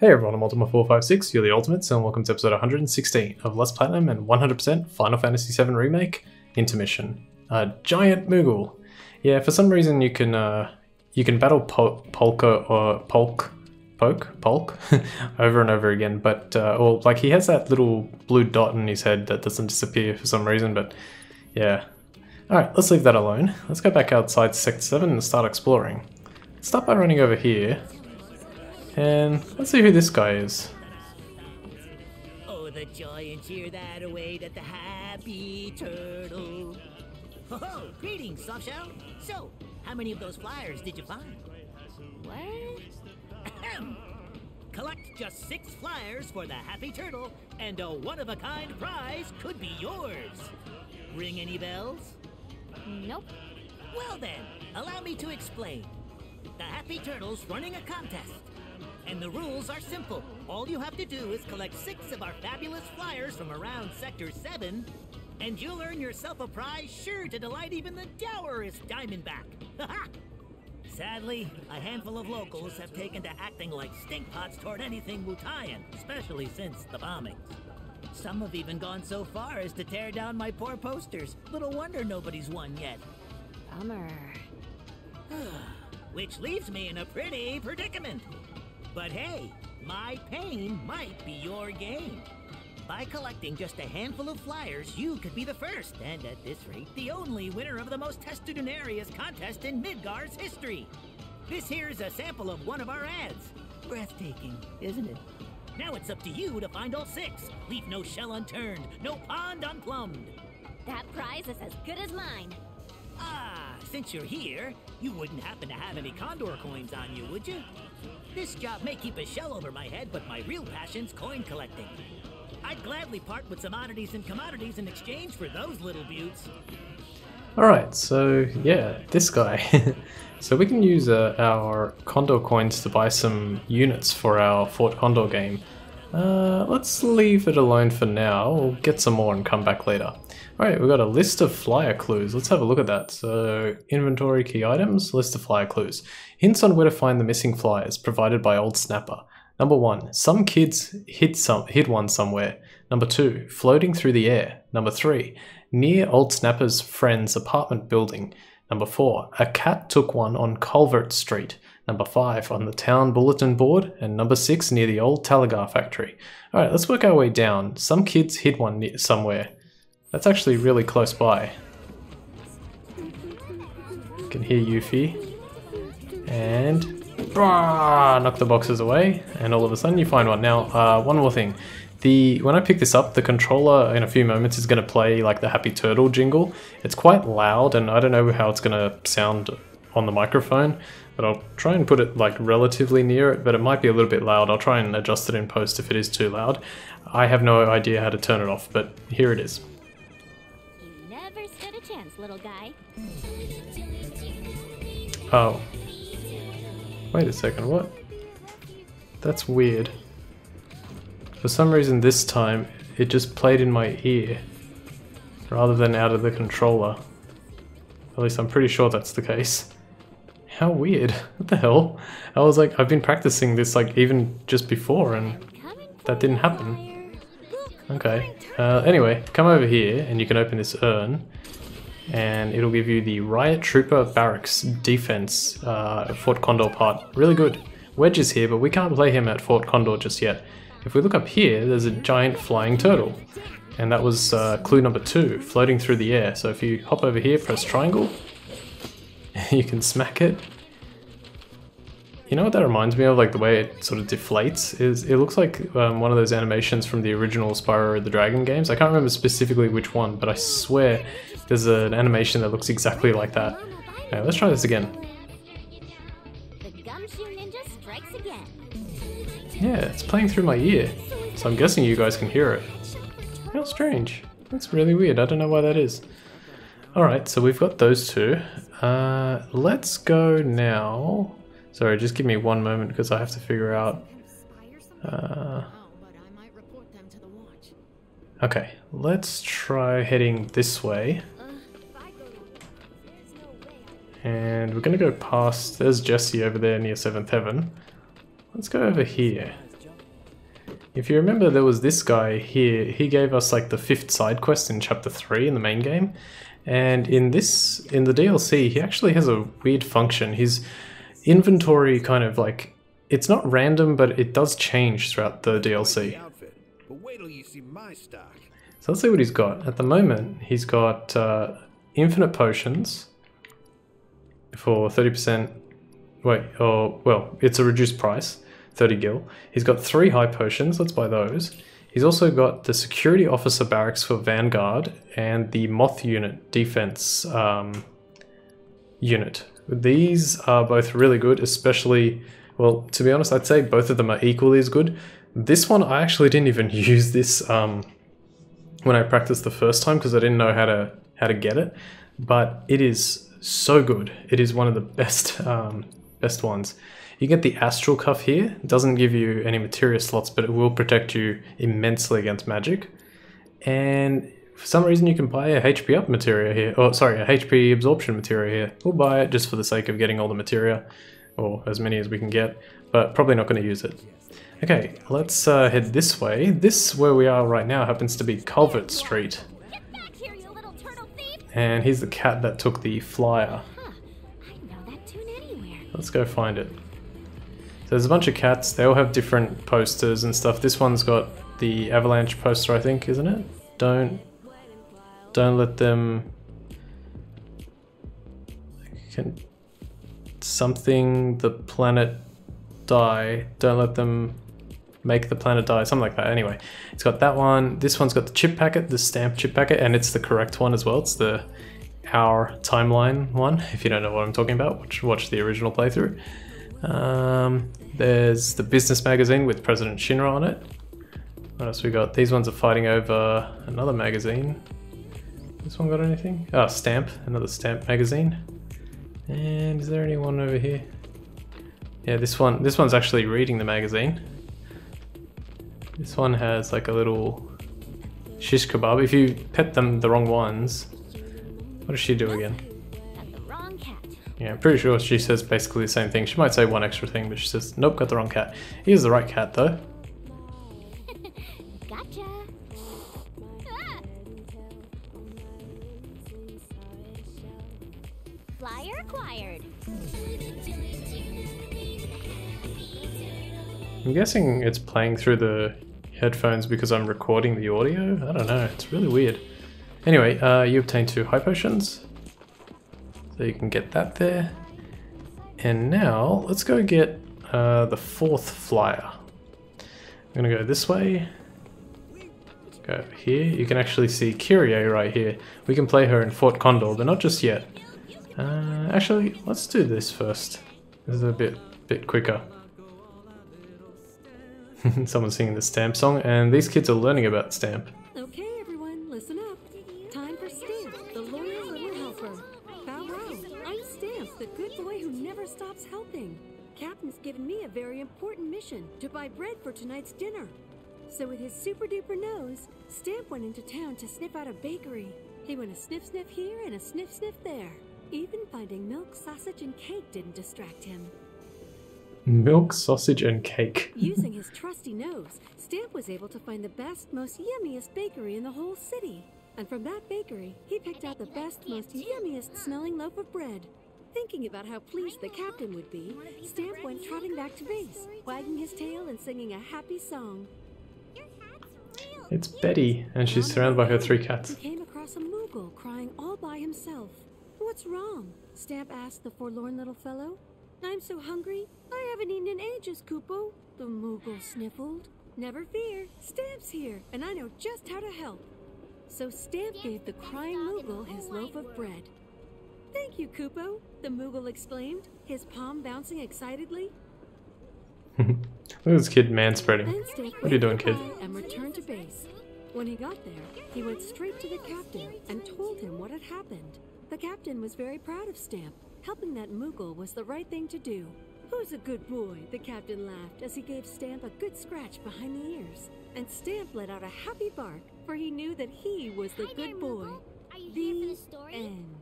Hey everyone, I'm Ultima456, you're the Ultimates, and welcome to episode 116 of Let's Platinum and 100% Final Fantasy VII Remake Intermission. Uh, Giant Moogle. Yeah, for some reason you can uh, you can battle po Polka or Polk, Poke, Polk, over and over again, but, uh, or like he has that little blue dot in his head that doesn't disappear for some reason, but yeah. Alright, let's leave that alone. Let's go back outside Sect 7 and start exploring. Start by running over here and let's see who this guy is. Oh, the joy and cheer that await at the Happy Turtle. Oh, greetings, Softshell. So, how many of those flyers did you find? What? Collect just six flyers for the Happy Turtle, and a one-of-a-kind prize could be yours. Ring any bells? Nope. Well then, allow me to explain. The Happy Turtle's running a contest. And the rules are simple. All you have to do is collect six of our fabulous flyers from around Sector 7, and you'll earn yourself a prize sure to delight even the dourest Diamondback. Ha ha! Sadly, a handful of locals have taken to acting like stinkpots toward anything Wutayan, especially since the bombings. Some have even gone so far as to tear down my poor posters. Little wonder nobody's won yet. Bummer. Which leaves me in a pretty predicament. But hey, my pain might be your gain. By collecting just a handful of flyers, you could be the first, and at this rate, the only winner of the most testudinarious contest in Midgar's history. This here's a sample of one of our ads. Breathtaking, isn't it? Now it's up to you to find all six. Leave no shell unturned, no pond unplumbed. That prize is as good as mine. Ah, since you're here, you wouldn't happen to have any Condor coins on you, would you? This job may keep a shell over my head, but my real passion's coin collecting. I'd gladly part with some oddities and commodities in exchange for those little buttes. Alright, so yeah, this guy. so we can use uh, our Condor coins to buy some units for our Fort Condor game. Uh, let's leave it alone for now. We'll get some more and come back later. Alright, we've got a list of flyer clues. Let's have a look at that. So, inventory key items, list of flyer clues. Hints on where to find the missing flyers, provided by Old Snapper. Number one, some kids hid some hid one somewhere. Number two, floating through the air. Number three, near Old Snapper's friend's apartment building. Number four, a cat took one on Culvert Street. Number five, on the town bulletin board. And number six, near the old Talagar factory. Alright, let's work our way down. Some kids hid one somewhere. That's actually really close by. Can hear Yuffie. And... knock the boxes away. And all of a sudden you find one. Now, uh, one more thing. The When I pick this up, the controller in a few moments is going to play like the Happy Turtle jingle. It's quite loud and I don't know how it's going to sound on the microphone, but I'll try and put it like relatively near it, but it might be a little bit loud. I'll try and adjust it in post if it is too loud. I have no idea how to turn it off, but here it is. You never stood a chance, little guy. Oh. Wait a second, what? That's weird. For some reason this time, it just played in my ear, rather than out of the controller. At least I'm pretty sure that's the case. How weird. What the hell? I was like, I've been practicing this like even just before and that didn't happen. Okay. Uh, anyway, come over here and you can open this urn and it'll give you the Riot Trooper Barracks defense uh, Fort Condor part. Really good. Wedge is here, but we can't play him at Fort Condor just yet. If we look up here, there's a giant flying turtle. And that was uh, clue number two, floating through the air. So if you hop over here, press triangle, you can smack it. You know what that reminds me of, like the way it sort of deflates? Is It looks like um, one of those animations from the original Spyro the Dragon games. I can't remember specifically which one, but I swear there's an animation that looks exactly like that. Let's try this again. Yeah, it's playing through my ear, so I'm guessing you guys can hear it. How strange. That's really weird, I don't know why that is. Alright, so we've got those two. Uh, let's go now... Sorry, just give me one moment because I have to figure out... Uh, okay, let's try heading this way. And we're going to go past... There's Jesse over there near 7th Heaven. Let's go over here. If you remember, there was this guy here. He gave us like the fifth side quest in chapter three in the main game, and in this in the DLC, he actually has a weird function. His inventory kind of like it's not random, but it does change throughout the DLC. So let's see what he's got. At the moment, he's got uh, infinite potions for 30%. Wait, or, well, it's a reduced price, 30 gil. He's got three high potions, let's buy those. He's also got the security officer barracks for Vanguard and the moth unit defense um, unit. These are both really good, especially, well, to be honest, I'd say both of them are equally as good. This one, I actually didn't even use this um, when I practiced the first time because I didn't know how to how to get it, but it is so good. It is one of the best um, best ones. You get the astral cuff here. It doesn't give you any materia slots, but it will protect you immensely against magic. And for some reason, you can buy a HP up materia here. Oh, sorry, a HP absorption materia here. We'll buy it just for the sake of getting all the materia, or as many as we can get, but probably not going to use it. Okay, let's uh, head this way. This, where we are right now, happens to be Culvert Street. Here, you little turtle thief! And here's the cat that took the flyer. Huh. I know that tune anywhere. Let's go find it. So there's a bunch of cats. They all have different posters and stuff. This one's got the avalanche poster, I think, isn't it? Don't don't let them can something the planet die. Don't let them make the planet die. Something like that. Anyway, it's got that one. This one's got the chip packet, the stamp chip packet, and it's the correct one as well. It's the our timeline one. If you don't know what I'm talking about, watch watch the original playthrough. Um, there's the business magazine with President Shinra on it. What else we got? These ones are fighting over another magazine. This one got anything? Oh, stamp, another stamp magazine. And is there anyone over here? Yeah, this one. This one's actually reading the magazine. This one has like a little shish kebab. If you pet them the wrong ones, what does she do again? Got the wrong cat. Yeah, I'm pretty sure she says basically the same thing. She might say one extra thing, but she says, nope, got the wrong cat. Here's the right cat though. Gotcha. Ah! Flyer acquired. I'm guessing it's playing through the headphones because I'm recording the audio. I don't know. It's really weird. Anyway, uh, you obtain two high potions. So you can get that there. And now, let's go get uh, the fourth flyer. I'm gonna go this way. Go here. You can actually see Kyrie right here. We can play her in Fort Condor, but not just yet. Uh, actually, let's do this first. This is a bit bit quicker. Someone's singing the Stamp song, and these kids are learning about Stamp. Bread for tonight's dinner. So with his super duper nose, Stamp went into town to sniff out a bakery. He went a sniff sniff here and a sniff sniff there. Even finding milk, sausage, and cake didn't distract him. Milk, sausage, and cake. Using his trusty nose, Stamp was able to find the best, most yummiest bakery in the whole city. And from that bakery, he picked out the best, most yummiest smelling loaf of bread. Thinking about how pleased the captain would be, Stamp went trotting back to base, wagging his tail and singing a happy song. It's Betty, and she's surrounded by her three cats. He came across a Moogle crying all by himself. What's wrong? Stamp asked the forlorn little fellow. I'm so hungry, I haven't eaten in ages, Kupo. The Moogle sniffled. Never fear, Stamp's here, and I know just how to help. So Stamp gave the crying Moogle his loaf of bread. Thank you, Kupo, the Moogle exclaimed, his palm bouncing excitedly. Look at this kid manspreading. Then Stamp What are you doing, kid? And returned to base. When he got there, he went straight to the captain and told him what had happened. The captain was very proud of Stamp. Helping that Moogle was the right thing to do. Who's a good boy? The captain laughed as he gave Stamp a good scratch behind the ears. And Stamp let out a happy bark, for he knew that he was the Hi there, good boy. Are you here for The the story? end.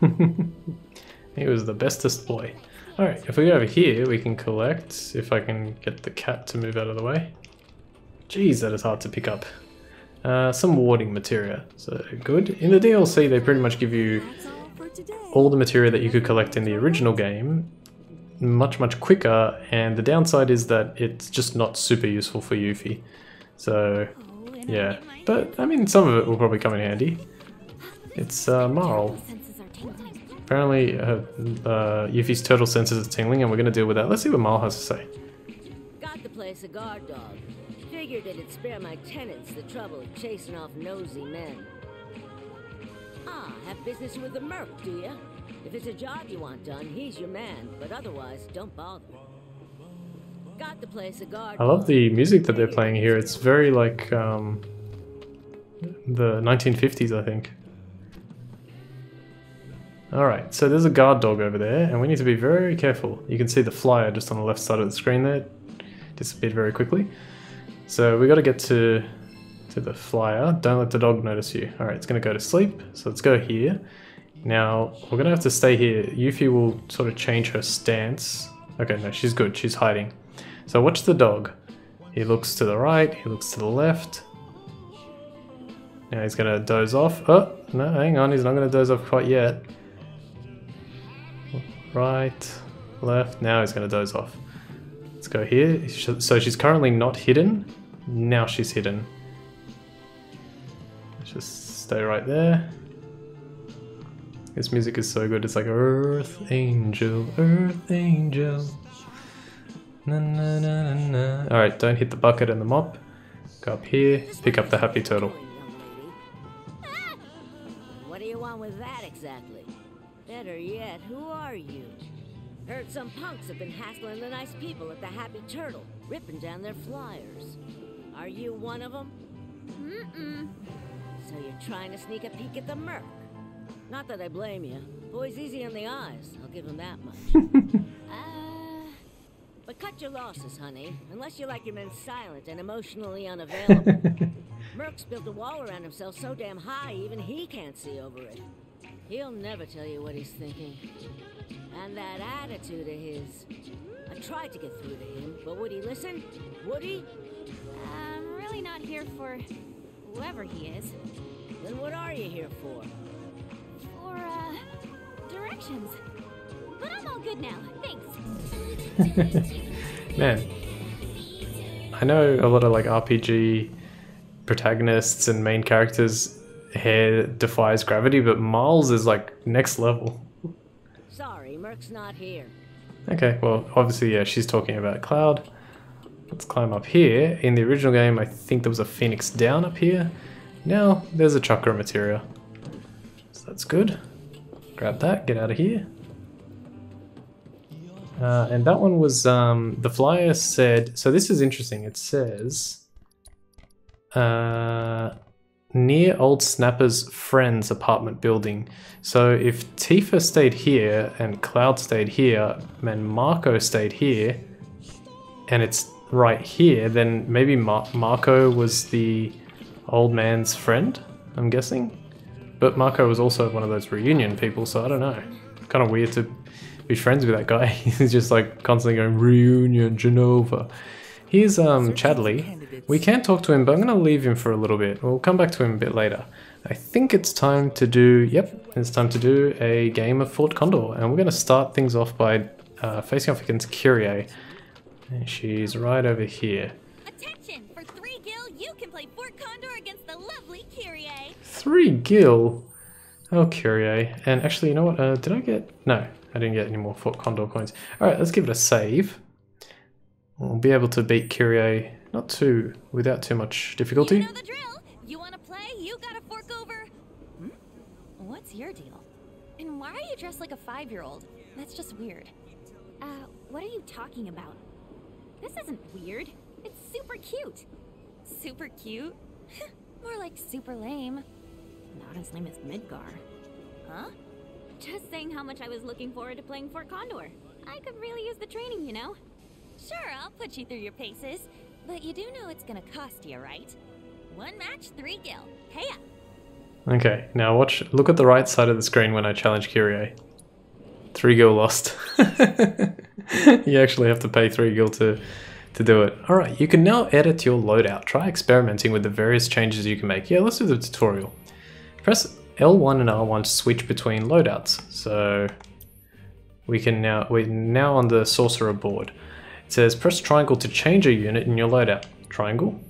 he was the bestest boy. Alright, if we go over here, we can collect, if I can get the cat to move out of the way. Jeez, that is hard to pick up. Uh, some warding materia, so good. In the DLC, they pretty much give you all for today. all the materia that you could collect in the original game much, much quicker, and the downside is that it's just not super useful for Yuffie. So, Oh, yeah. I get my But, I mean, some of it will probably come in handy. It's uh, Marle. Senses are tingling. Apparently, uh, uh, Yuffie's turtle senses are tingling, and we're going to deal with that. Let's see what Marle has to say. Got the place a guard dog. Figured it'd spare my tenants the trouble of chasing off nosy men. Ah, have business with the merc, do ya? If it's a job you want done, he's your man, but otherwise, don't bother. Got the place a guard I love the music that they're playing here. It's very like um, the 1950s, I think. Alright, so there's a guard dog over there, and we need to be very careful. You can see the flyer just on the left side of the screen there. Disappeared very quickly. So we got to get to to the flyer. Don't let the dog notice you. Alright, it's going to go to sleep, so let's go here. Now, we're going to have to stay here. Yuffie will sort of change her stance. Okay, no, she's good. She's hiding. So watch the dog. He looks to the right, he looks to the left. Now he's gonna doze off. Oh, no, hang on, he's not gonna doze off quite yet. Right, left, now he's gonna doze off. Let's go here. So she's currently not hidden. Now she's hidden. Let's just stay right there. This music is so good. It's like Earth Angel, Earth Angel. Na, na, na, na, na. All right, don't hit the bucket and the mop. Go up here, pick up the happy turtle. What do you want with that exactly? Better yet, who are you? Heard some punks have been hassling the nice people at the Happy Turtle, ripping down their flyers. Are you one of them? Mm-mm. So you're trying to sneak a peek at the Merc? Not that I blame you. Boy's easy on the eyes, I'll give him that much. Uh, but cut your losses, honey, unless you like your men silent and emotionally unavailable. Merc's built a wall around himself so damn high even he can't see over it. He'll never tell you what he's thinking. And that attitude of his. I tried to get through to him, but would he listen? Would he? I'm really not here for whoever he is. Then what are you here for? For, uh, directions. But I'm all good now. Thanks. Man, I know a lot of like RPG protagonists and main characters hair defies gravity, but Miles is like next level. Sorry, Merc's not here. Okay, well, obviously, yeah, she's talking about Cloud. Let's climb up here. In the original game, I think there was a Phoenix down up here. Now, there's a Chakra materia. So that's good. Grab that, get out of here. Uh, and that one was, um, the flyer said, so this is interesting. It says, uh, near old Snapper's friend's apartment building. So if Tifa stayed here and Cloud stayed here and Marco stayed here and it's right here, then maybe Mar- Marco was the old man's friend, I'm guessing. But Marco was also one of those reunion people, so I don't know. Kind of weird to be friends with that guy. He's just like constantly going reunion Jenova. Here's um Chadley. We can't talk to him, but I'm gonna leave him for a little bit. We'll come back to him a bit later. I think it's time to do. Yep, it's time to do a game of Fort Condor, and we're gonna start things off by uh, facing off against Kyrie. And she's right over here. Attention! For three gil, you can play Fort Condor against the lovely Kyrie. Three gil. Oh, Kyrie. And actually, you know what? Uh, did I get? No, I didn't get any more Fort Condor coins. All right, let's give it a save. We'll be able to beat Kyrie not too without too much difficulty. You know the drill. You want to play? You gotta fork over. Hmm? What's your deal? And why are you dressed like a five-year-old? That's just weird. Uh, what are you talking about? This isn't weird. It's super cute. Super cute? More like super lame. Not as lame as Midgar. Huh? Just saying how much I was looking forward to playing Fort Condor. I could really use the training, you know? Sure, I'll put you through your paces. But you do know it's gonna cost you, right? One match, three gil. Pay up. Okay, now watch. Look at the right side of the screen when I challenge Kyrie. Three gil lost. you actually have to pay three gil to to do it. Alright, you can now edit your loadout. Try experimenting with the various changes you can make. Yeah, let's do the tutorial. Press L1 and R1 to switch between loadouts. So we can now, we're now on the sorcerer board. It says press triangle to change a unit in your loadout. Triangle.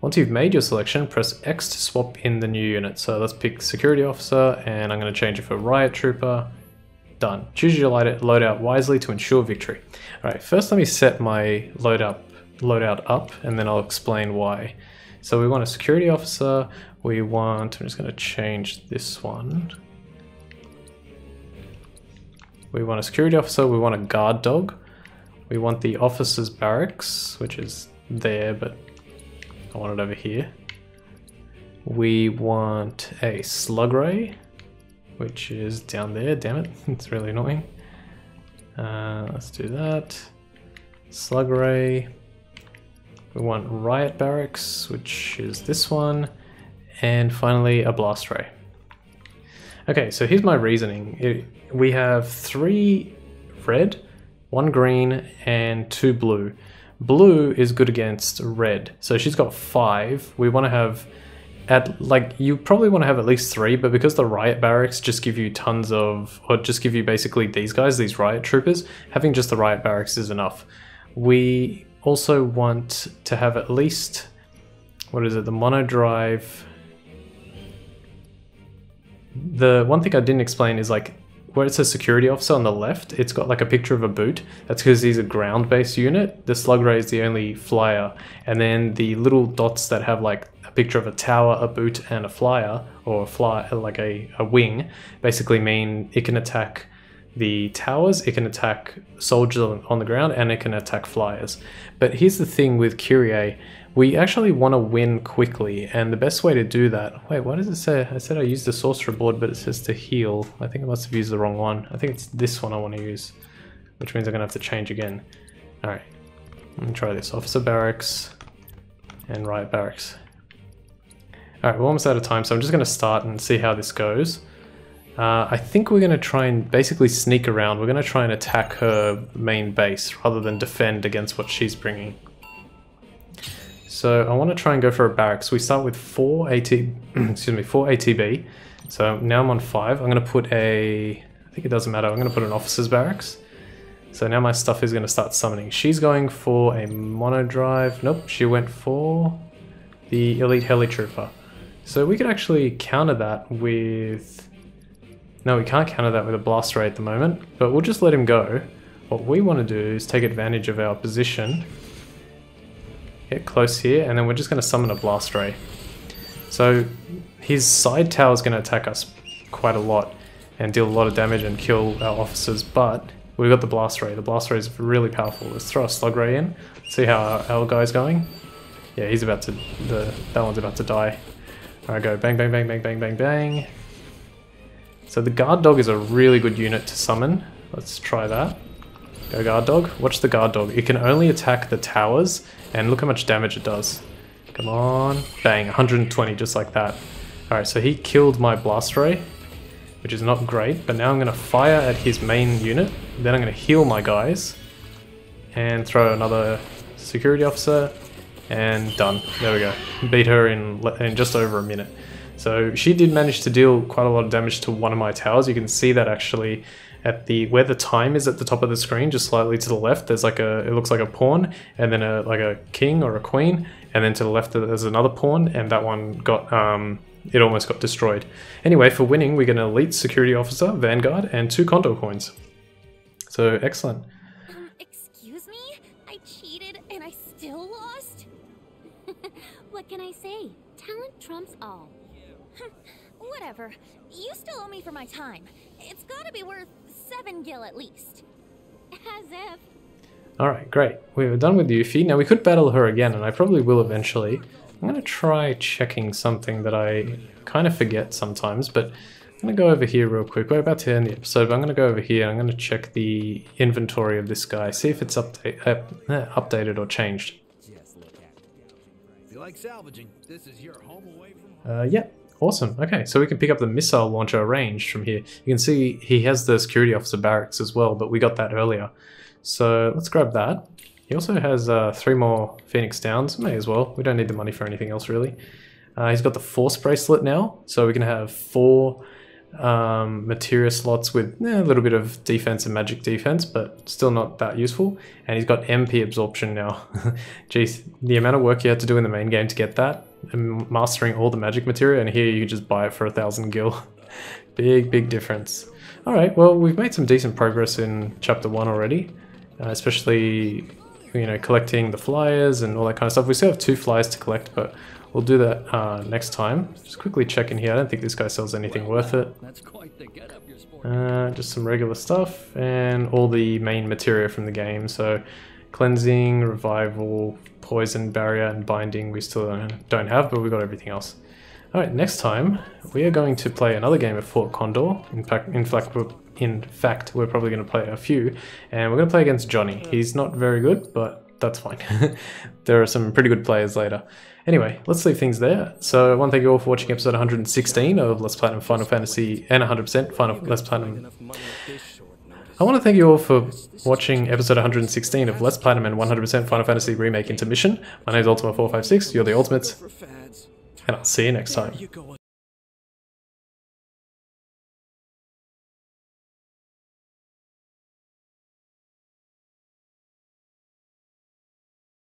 Once you've made your selection, press X to swap in the new unit. So let's pick security officer and I'm going to change it for riot trooper. Done. Choose your loadout wisely to ensure victory. Alright, first let me set my loadout, loadout up and then I'll explain why. So we want a security officer, we want, I'm just going to change this one. We want a security officer, we want a guard dog, we want the officer's barracks, which is there, but I want it over here. We want a slug ray, which is down there, damn it, it's really annoying. Uh, let's do that. Slug ray. We want riot barracks, which is this one. And finally a blast ray. Okay, so here's my reasoning. It, we have three red, one green, and two blue. Blue is good against red, so she's got five. We want to have at like you probably want to have at least three, but because the riot barracks just give you tons of, or just give you basically these guys, these riot troopers, having just the riot barracks is enough. We also want to have at least, what is it, the mono drive. The one thing I didn't explain is like where it says security officer on the left, it's got like a picture of a boot. That's because he's a ground-based unit. The slug ray is the only flyer. And then the little dots that have like a picture of a tower, a boot, and a flyer, or a fly, like a, a wing, basically mean it can attack the towers, it can attack soldiers on the ground, and it can attack flyers. But here's the thing with Kyrie, we actually want to win quickly, and the best way to do that... Wait, what does it say? I said I used the sorcerer board, but it says to heal. I think I must have used the wrong one. I think it's this one I want to use, which means I'm going to have to change again. Alright, let me try this. Officer Barracks and Riot Barracks. Alright, we're almost out of time, so I'm just going to start and see how this goes. Uh, I think we're going to try and basically sneak around. We're going to try and attack her main base rather than defend against what she's bringing. So I want to try and go for a barracks. We start with 4 AT, excuse me, 4 ATB. So now I'm on 5. I'm going to put a, I think it doesn't matter, I'm going to put an officer's barracks. So now my stuff is going to start summoning. She's going for a mono drive. Nope, she went for the elite heli trooper. So we could actually counter that with no, we can't counter that with a blast ray at the moment, but we'll just let him go. What we want to do is take advantage of our position, get close here, and then we're just going to summon a blast ray. So his side tower is going to attack us quite a lot and deal a lot of damage and kill our officers, but we've got the blast ray. The blast ray is really powerful. Let's throw a slug ray in, see how our, our guy's going. Yeah, he's about to, the that one's about to die. Alright, go bang, bang, bang, bang, bang, bang, bang. So the guard dog is a really good unit to summon. Let's try that. Go guard dog. Watch the guard dog. It can only attack the towers, and look how much damage it does. Come on. Bang, 120 just like that. Alright, so he killed my blast ray, which is not great, but now I'm going to fire at his main unit. Then I'm going to heal my guys, and throw another security officer, and done. There we go. Beat her in, in just over a minute. So she did manage to deal quite a lot of damage to one of my towers. You can see that actually at the where the time is at the top of the screen, just slightly to the left. There's like a it looks like a pawn, and then a like a king or a queen, and then to the left there's another pawn, and that one got um it almost got destroyed. Anyway, for winning, we get an elite security officer, vanguard, and two condor coins. So excellent. Um, excuse me? I cheated and I still lost? what can I say? Talent trumps all. Whatever. You still owe me for my time. It's gotta be worth seven gil at least. As if. Alright, great. We are done with Yuffie. Now we could battle her again, and I probably will eventually. I'm going to try checking something that I kind of forget sometimes, but I'm going to go over here real quick. We're about to end the episode, but I'm going to go over here. I'm going to check the inventory of this guy, see if it's update, uh, updated or changed. If you like salvaging, this is your home away from Uh, yeah, awesome. Okay, so we can pick up the missile launcher range from here. You can see he has the security officer barracks as well, but we got that earlier. So let's grab that. He also has uh, three more Phoenix Downs. May as well. We don't need the money for anything else really. Uh, he's got the Force Bracelet now, so we can have four um, materia slots with eh, a little bit of defense and magic defense, but still not that useful. And he's got MP absorption now. Jeez, the amount of work you had to do in the main game to get that, mastering all the magic materia, and here you can just buy it for a thousand gil. big, big difference. Alright, well, we've made some decent progress in Chapter 1 already, uh, especially, you know, collecting the flyers and all that kind of stuff. We still have two flyers to collect, but we'll do that uh, next time. Just quickly check in here. I don't think this guy sells anything worth it. That's quite the getup you're. Uh, just some regular stuff and all the main materia from the game. So cleansing, revival, poison, barrier, and binding we still don't- have, but we've got everything else. Alright, next time we are going to play another game of Fort Condor. In fact, in fact, we're, in fact, we're probably going to play a few, and we're going to play against Johnny. He's not very good, but that's fine. there are some pretty good players later. Anyway, let's leave things there. So I want to thank you all for watching episode 116 of Let's Platinum Final Fantasy and 100% Final Let's Platinum. I want to thank you all for watching episode 116 of Let's Platinum and 100% Final Fantasy Remake Intermission. My name is Ultima456, you're the Ultimates, and I'll see you next time.